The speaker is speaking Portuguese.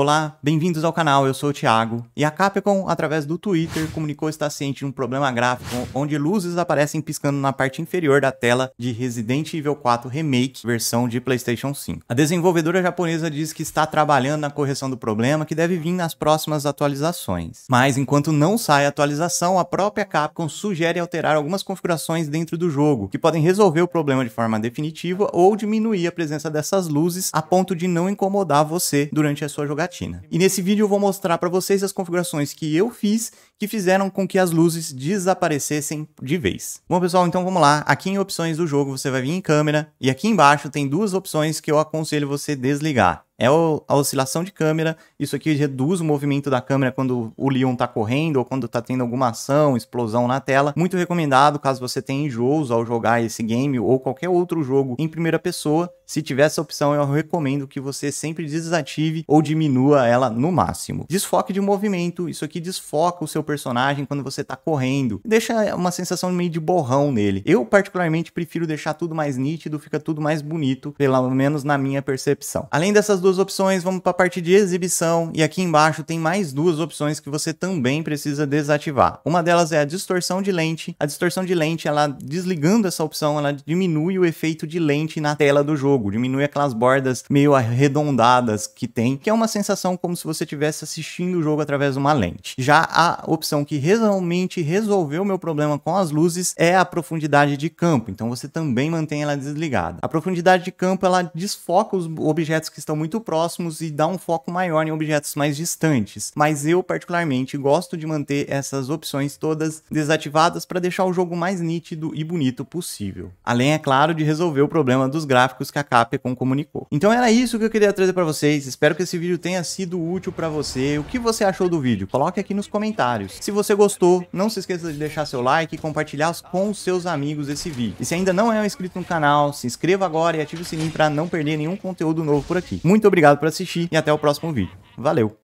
Olá, bem-vindos ao canal, eu sou o Thiago. E a Capcom, através do Twitter, comunicou estar ciente de um problema gráfico onde luzes aparecem piscando na parte inferior da tela de Resident Evil 4 Remake, versão de PlayStation 5. A desenvolvedora japonesa diz que está trabalhando na correção do problema, que deve vir nas próximas atualizações. Mas enquanto não sai a atualização, a própria Capcom sugere alterar algumas configurações dentro do jogo, que podem resolver o problema de forma definitiva ou diminuir a presença dessas luzes a ponto de não incomodar você durante a sua jogatina E nesse vídeo eu vou mostrar para vocês as configurações que eu fiz que fizeram com que as luzes desaparecessem de vez. Bom pessoal, então vamos lá. Aqui em opções do jogo você vai vir em câmera e aqui embaixo tem duas opções que eu aconselho você desligar é a oscilação de câmera. Isso aqui reduz o movimento da câmera quando o Leon está correndo ou quando está tendo alguma ação, explosão na tela. Muito recomendado caso você tenha enjoos ao jogar esse game ou qualquer outro jogo em primeira pessoa. Se tiver essa opção, eu recomendo que você sempre desative ou diminua ela no máximo. Desfoque de movimento. Isso aqui desfoca o seu personagem quando você está correndo. Deixa uma sensação meio de borrão nele. Eu, particularmente, prefiro deixar tudo mais nítido, fica tudo mais bonito, pelo menos na minha percepção. Além dessas duas duas opções, vamos para a parte de exibição e aqui embaixo tem mais duas opções que você também precisa desativar. Uma delas é a distorção de lente. A distorção de lente, ela desligando essa opção, ela diminui o efeito de lente na tela do jogo, diminui aquelas bordas meio arredondadas que tem, que é uma sensação como se você estivesse assistindo o jogo através de uma lente. Já a opção que realmente resolveu o meu problema com as luzes é a profundidade de campo, então você também mantém ela desligada. A profundidade de campo, ela desfoca os objetos que estão muito próximos e dá um foco maior em objetos mais distantes. Mas eu, particularmente, gosto de manter essas opções todas desativadas para deixar o jogo mais nítido e bonito possível. Além, é claro, de resolver o problema dos gráficos que a Capcom comunicou. Então era isso que eu queria trazer para vocês. Espero que esse vídeo tenha sido útil para você. O que você achou do vídeo? Coloque aqui nos comentários. Se você gostou, não se esqueça de deixar seu like e compartilhar com seus amigos esse vídeo. E se ainda não é um inscrito no canal, se inscreva agora e ative o sininho para não perder nenhum conteúdo novo por aqui. Muito obrigado por assistir e até o próximo vídeo. Valeu!